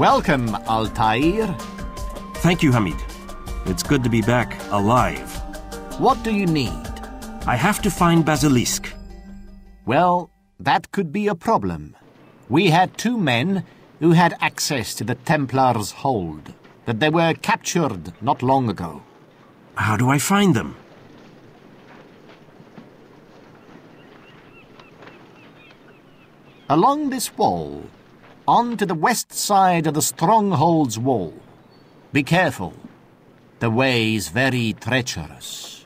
Welcome, Altair. Thank you, Hamid. It's good to be back, alive. What do you need? I have to find Basilisk. Well, that could be a problem. We had two men who had access to the Templars' hold, but they were captured not long ago. How do I find them? Along this wall, on to the west side of the stronghold's wall. Be careful. The way is very treacherous.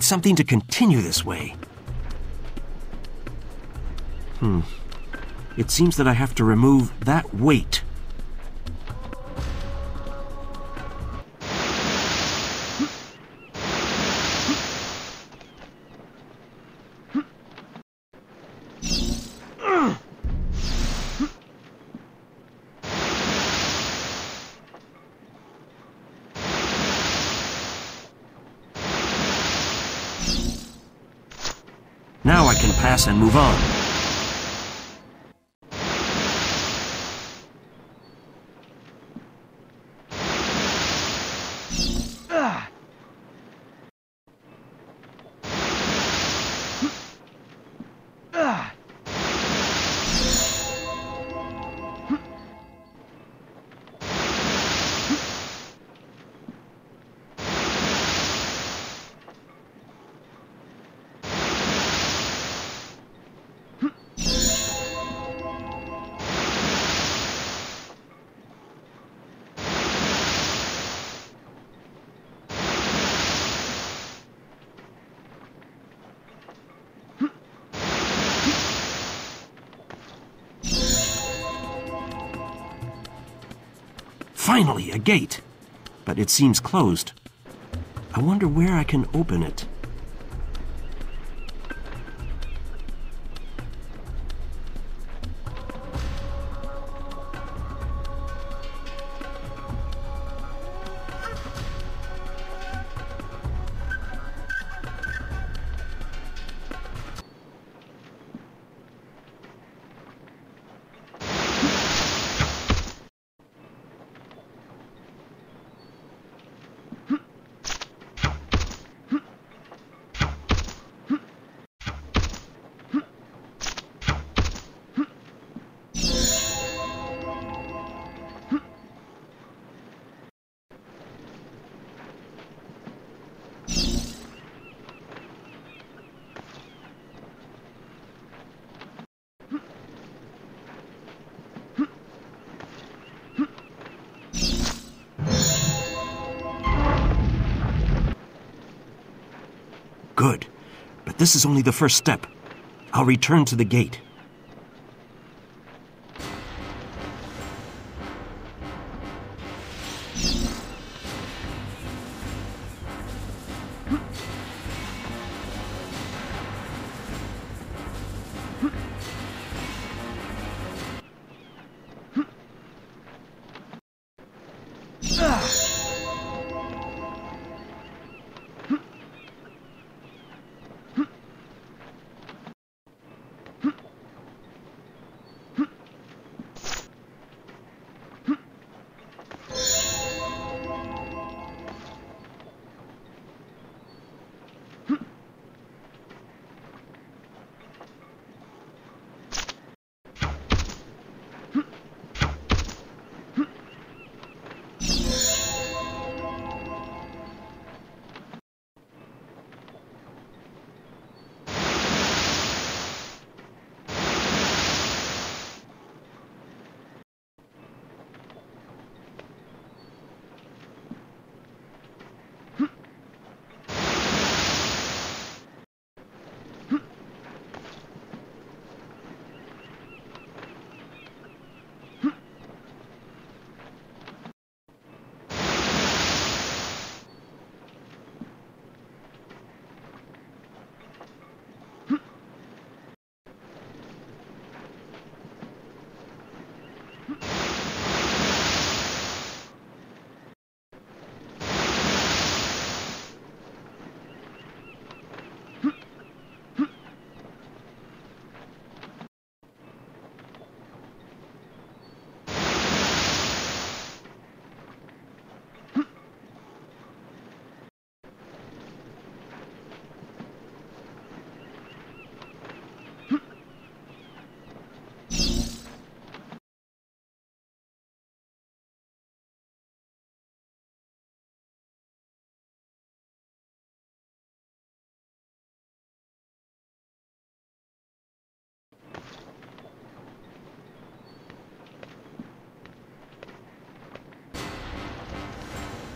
Need something to continue this way. Hmm. It seems that I have to remove that weight. And move on. Finally, a gate. But it seems closed. I wonder where I can open it. Good. But this is only the first step. I'll return to the gate.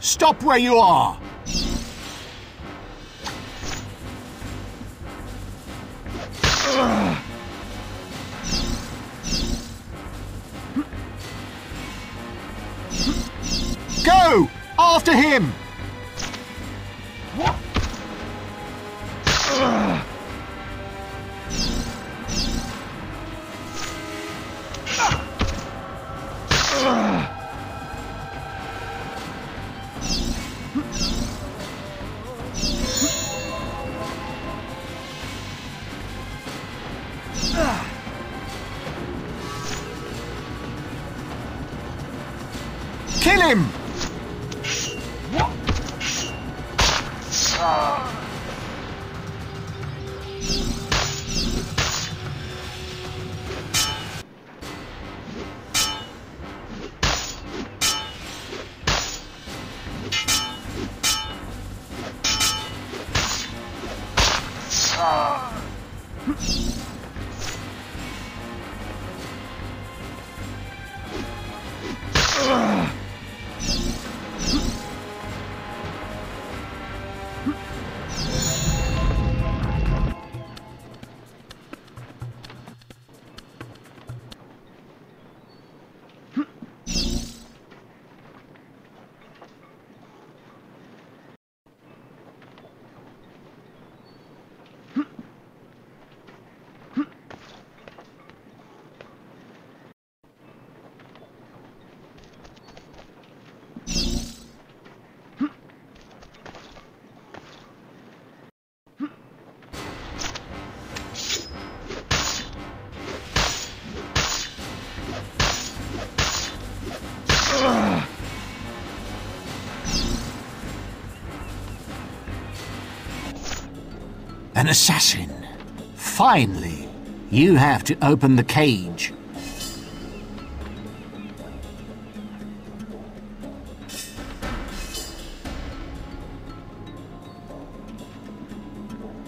Stop where you are! Go! After him! An assassin. Finally, you have to open the cage.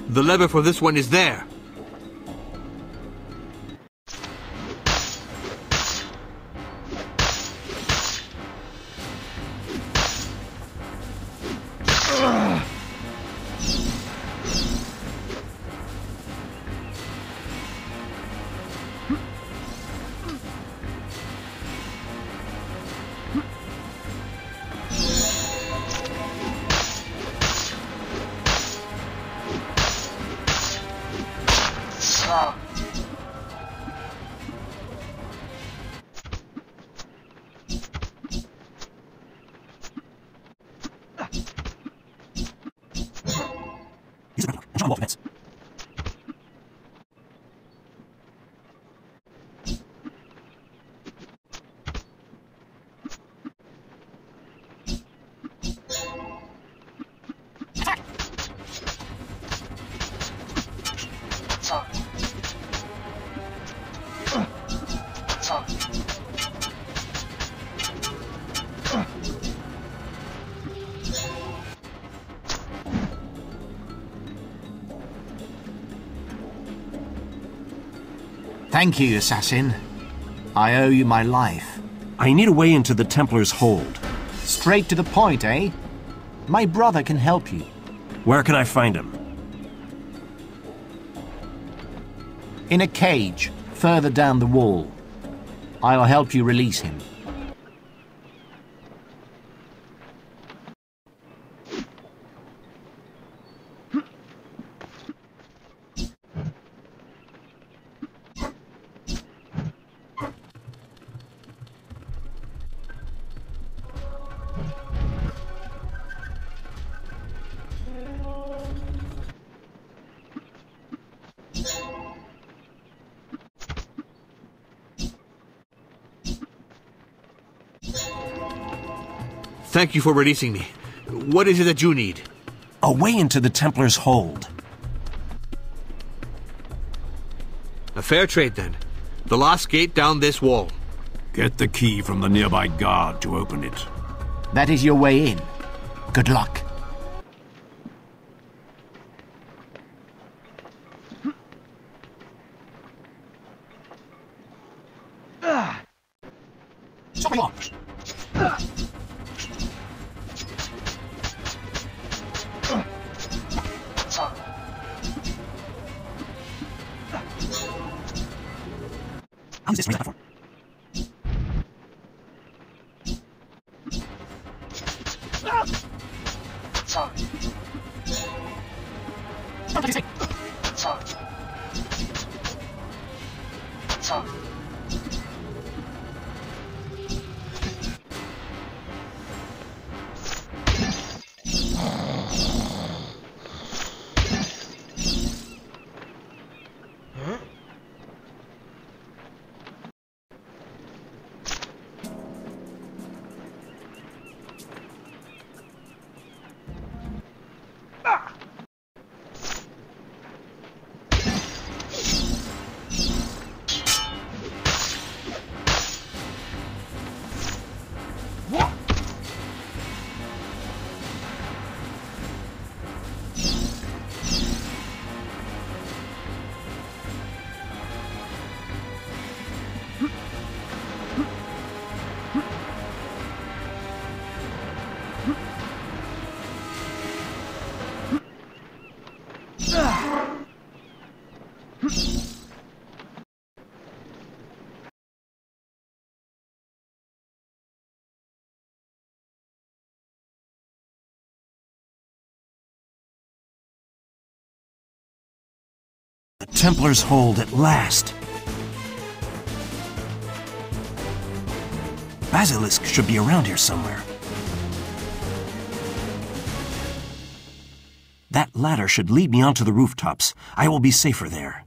The lever for this one is there. Thank you, assassin. I owe you my life. I need a way into the Templar's hold. Straight to the point, eh? My brother can help you. Where can I find him? In a cage, further down the wall. I'll help you release him. Thank you for releasing me. What is it that you need? A way into the Templar's hold. A fair trade, then. The last gate down this wall. Get the key from the nearby guard to open it. That is your way in. Good luck. Templar's hold at last. Basilisk should be around here somewhere. That ladder should lead me onto the rooftops. I will be safer there.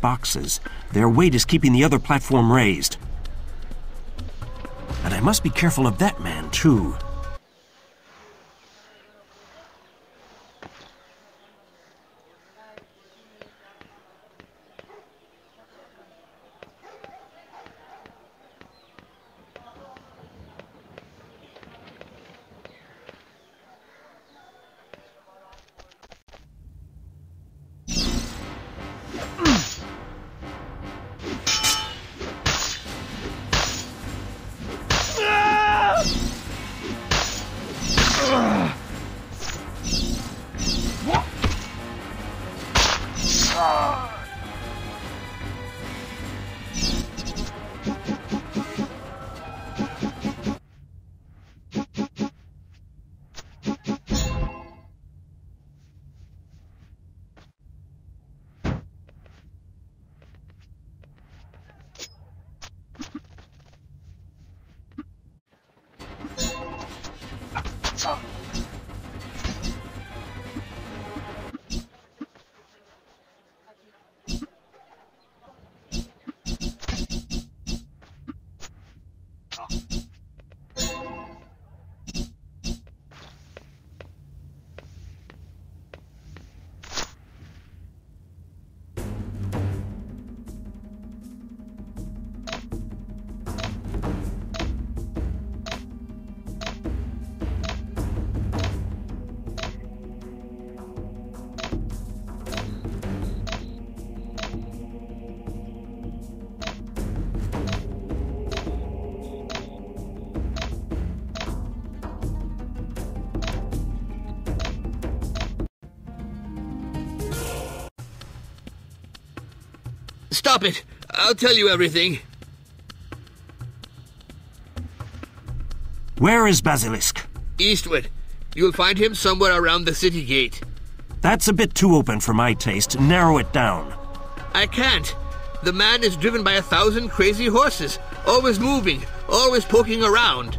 Boxes. Their weight is keeping the other platform raised. And I must be careful of that man, too. Stop it! I'll tell you everything. Where is Basilisk? Eastward. You'll find him somewhere around the city gate. That's a bit too open for my taste. Narrow it down. I can't. The man is driven by a thousand crazy horses, always moving, always poking around.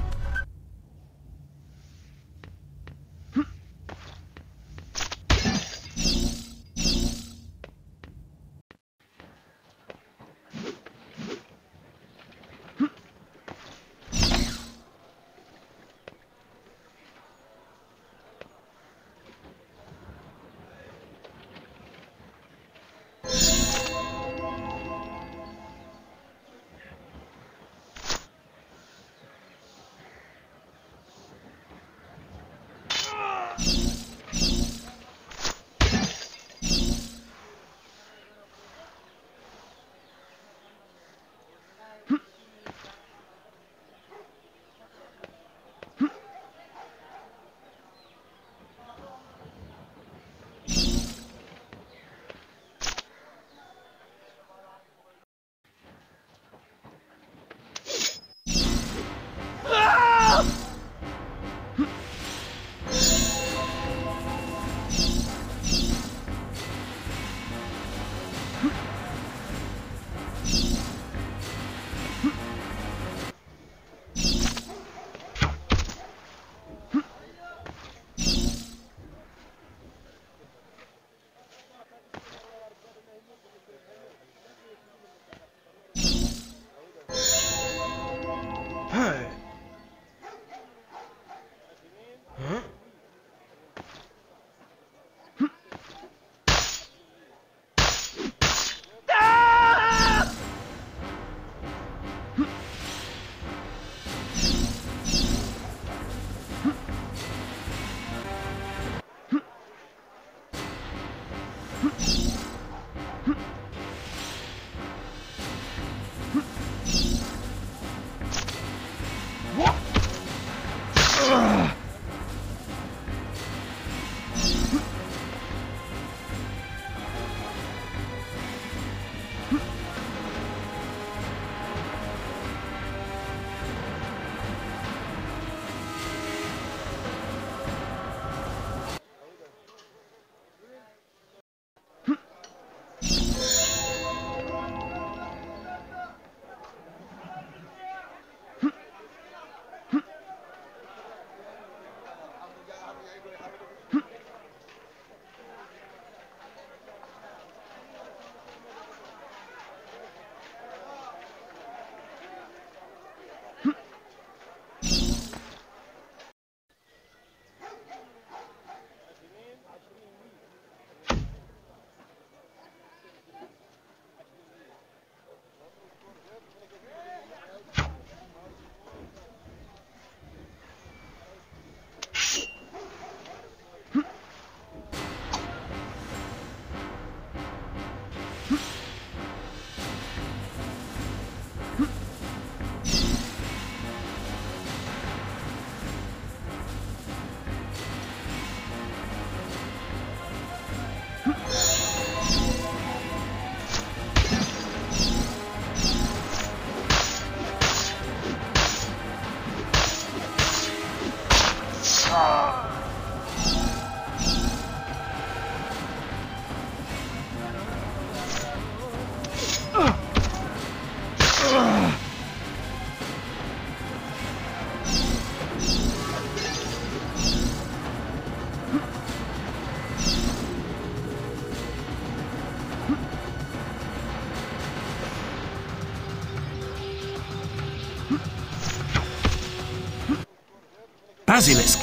Basilisk.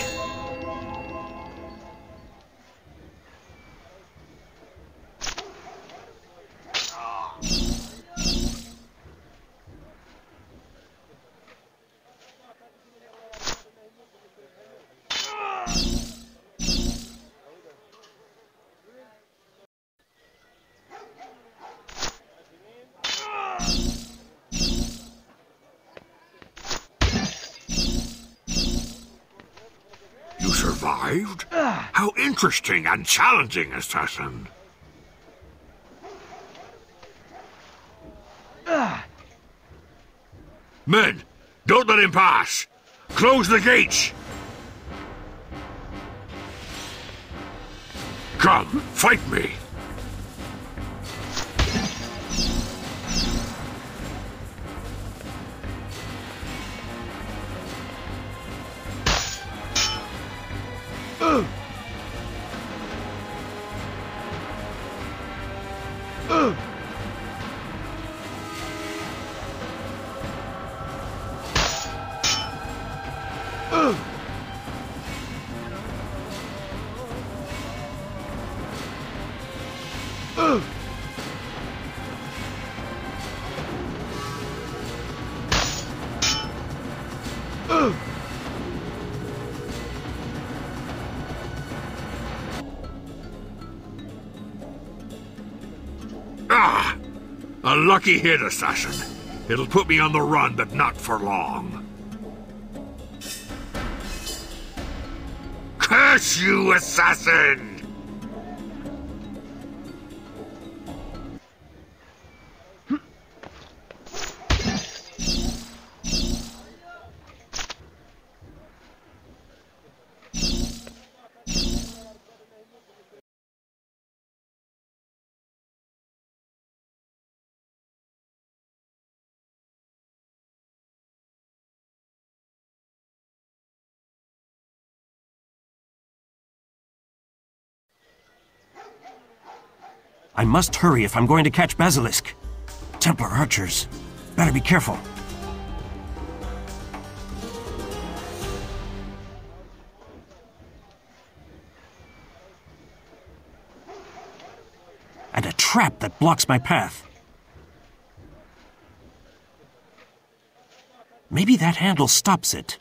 Survived? How interesting and challenging, assassin. Men, don't let him pass. Close the gates. Come, fight me. Lucky hit, assassin. It'll put me on the run, but not for long. Curse you, assassin! I must hurry if I'm going to catch Basilisk. Templar archers. Better be careful. And a trap that blocks my path. Maybe that handle stops it.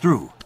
Through.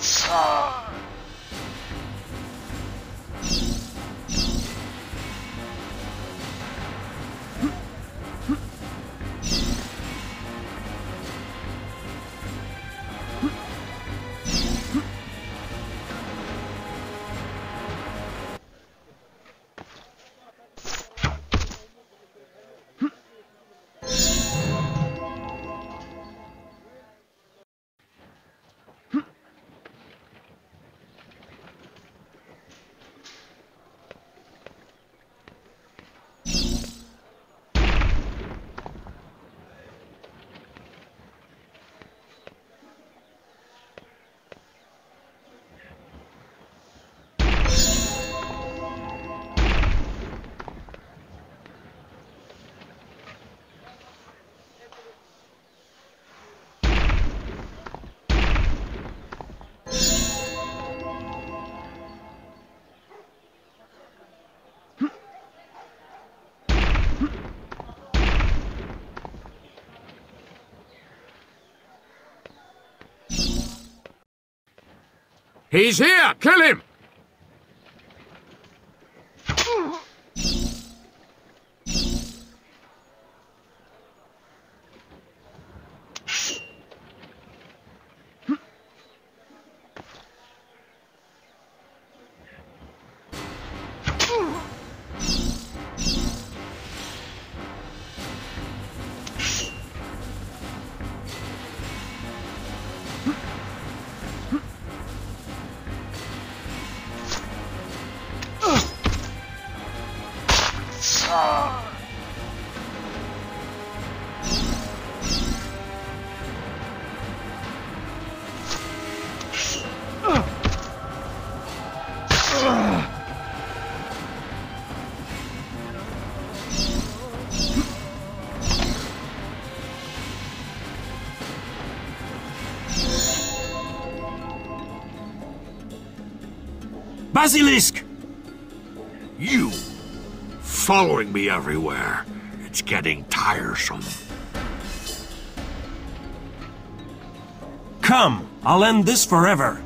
Oh. He's here! Kill him! Basilisk! You! Following me everywhere. It's getting tiresome. Come, I'll end this forever.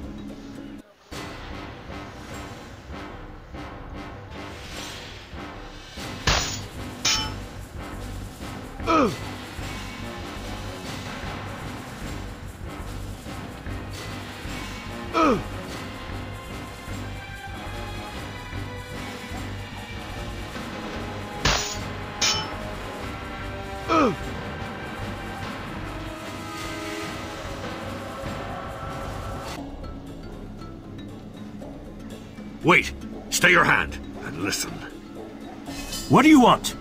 Wait! Stay your hand, and listen. What do you want?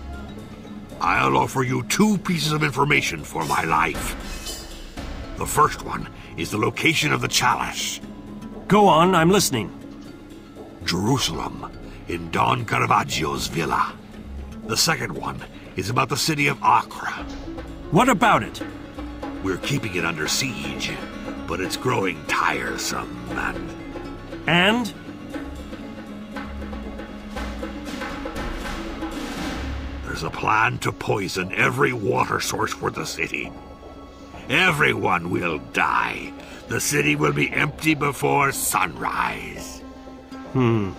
I'll offer you two pieces of information for my life. The first one is the location of the chalice. Go on, I'm listening. Jerusalem, in Don Caravaggio's villa. The second one is about the city of Acre. What about it? We're keeping it under siege, but it's growing tiresome and... And? There's a plan to poison every water source for the city. Everyone will die. The city will be empty before sunrise. Hmm.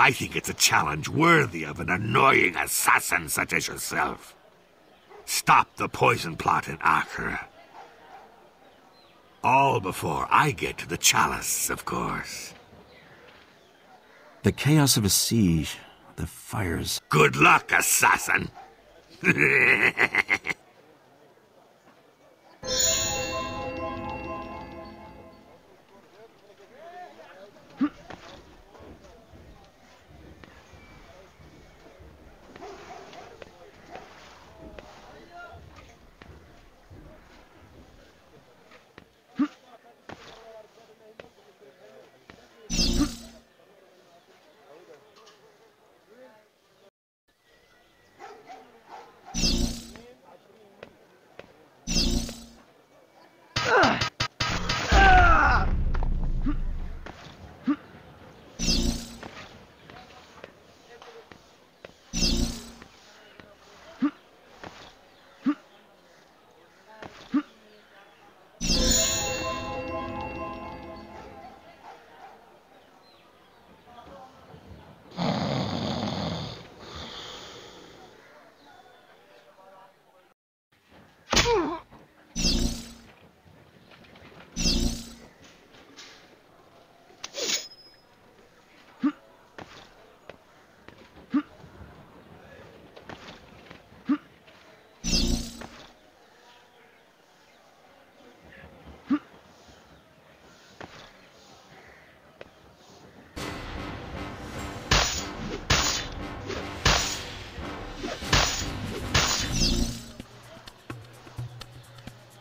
I think it's a challenge worthy of an annoying assassin such as yourself. Stop the poison plot in Acre. All before I get to the chalice, of course. The chaos of a siege, the fires. Good luck, assassin!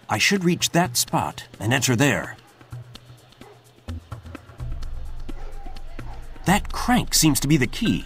I should reach that spot and enter there. That crank seems to be the key.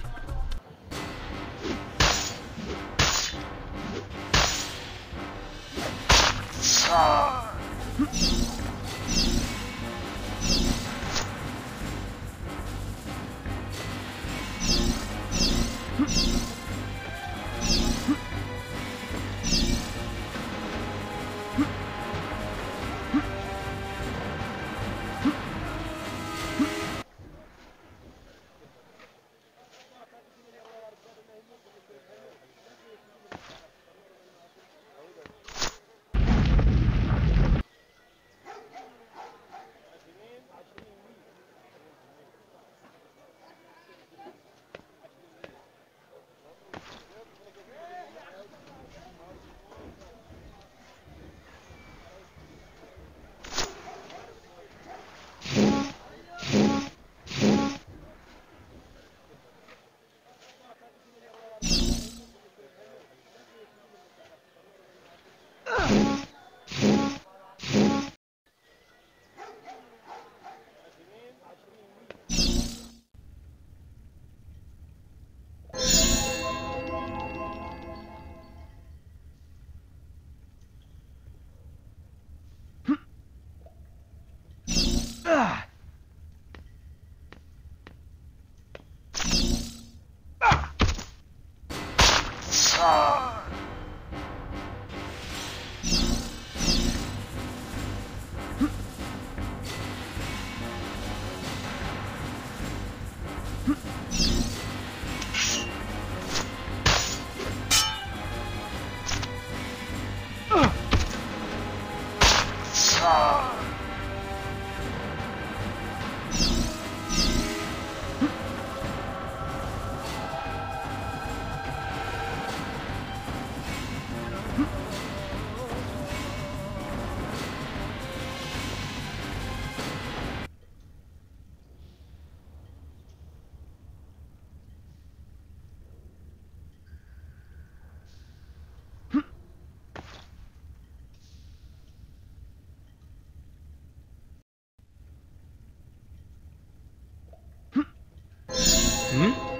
嗯？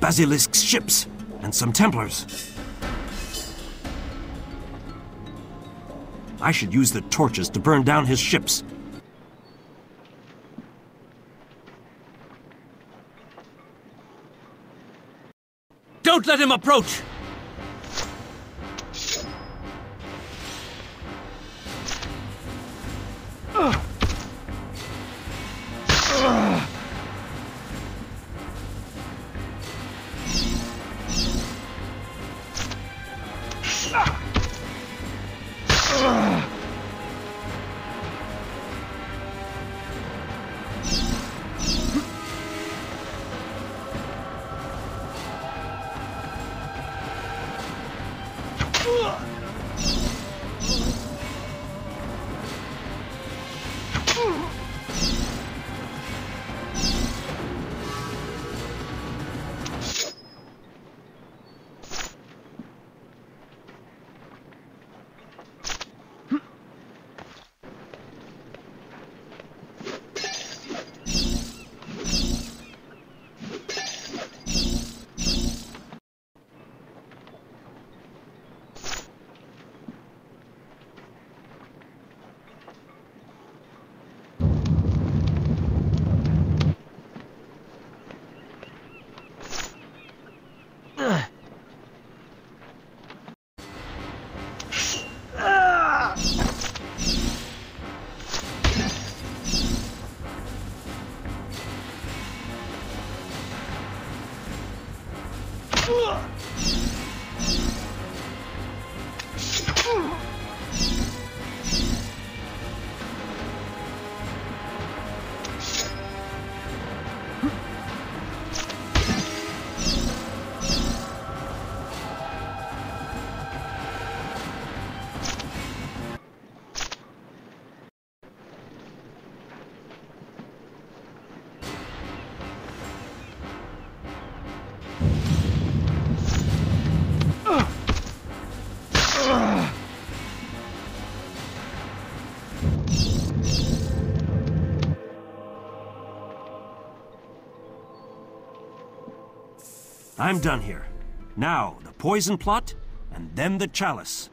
Basilisk's ships and some Templars. I should use the torches to burn down his ships. Don't let him approach! I'm done here. Now, the poison plot, and then the chalice.